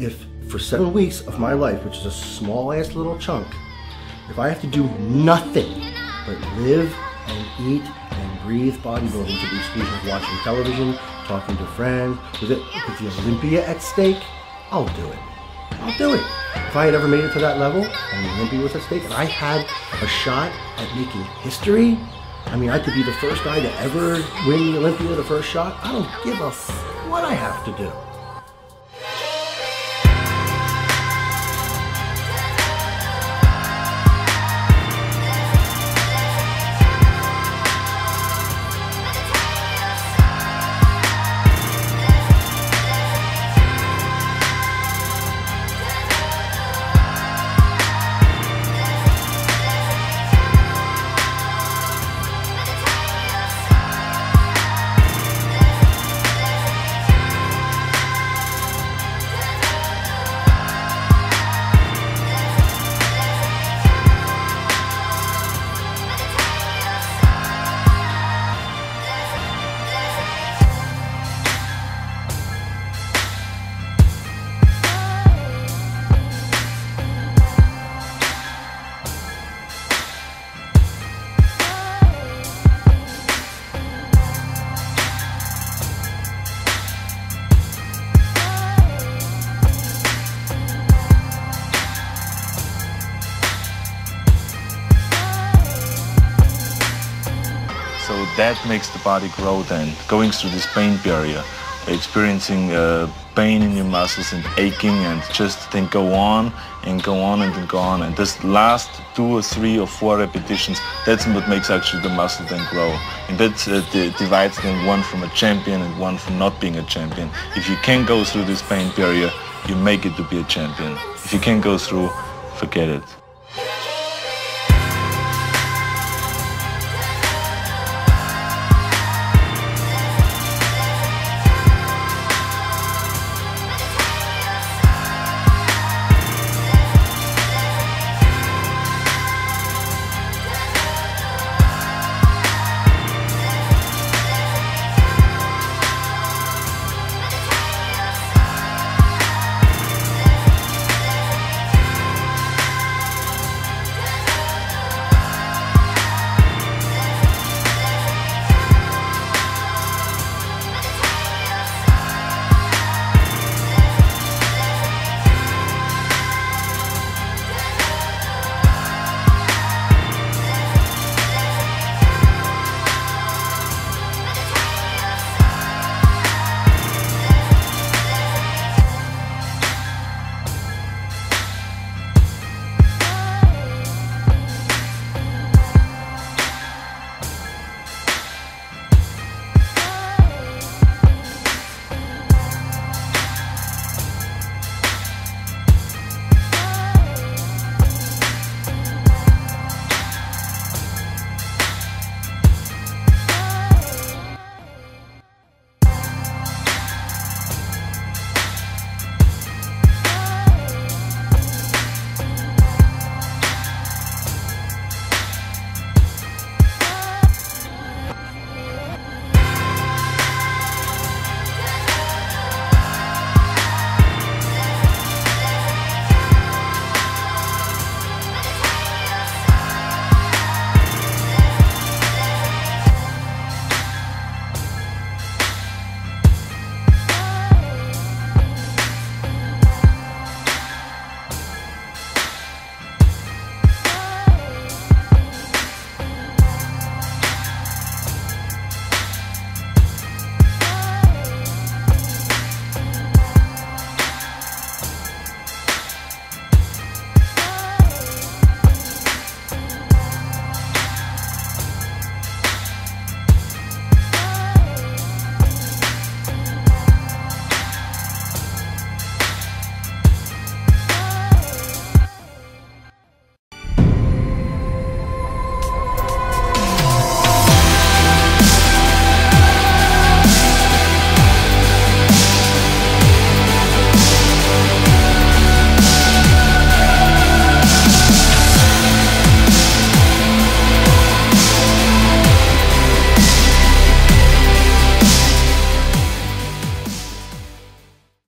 if for seven weeks of my life, which is a small ass little chunk, if I have to do nothing but live and eat and breathe bodybuilding to the exclusion of watching television, talking to friends, with, it, with the Olympia at stake, I'll do it. I'll do it. If I had ever made it to that level and the Olympia was at stake and I had a shot at making history, I mean, I could be the first guy to ever win the Olympia the first shot. I don't give a f- what I have to do. That makes the body grow then, going through this pain barrier, experiencing uh, pain in your muscles and aching and just then go on and go on and then go on. And this last two or three or four repetitions, that's what makes actually the muscle then grow. And that uh, d- divides then one from a champion and one from not being a champion. If you can go through this pain barrier, you make it to be a champion. If you can go through, forget it.